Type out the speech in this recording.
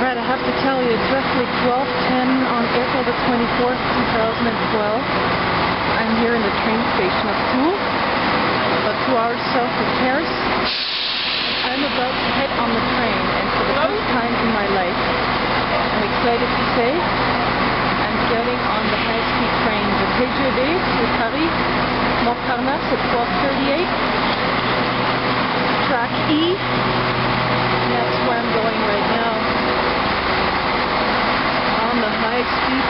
that, I have to tell you, it's roughly 12.10 on April the 24th, 2012. I'm here in the train station of Tours, about two hours south of Paris. I'm about to head on the train, and for the first time in my life, I'm excited to say, I'm getting on the high-speed train, the TGV to Paris, Montparnasse at 12.38, track E, like deep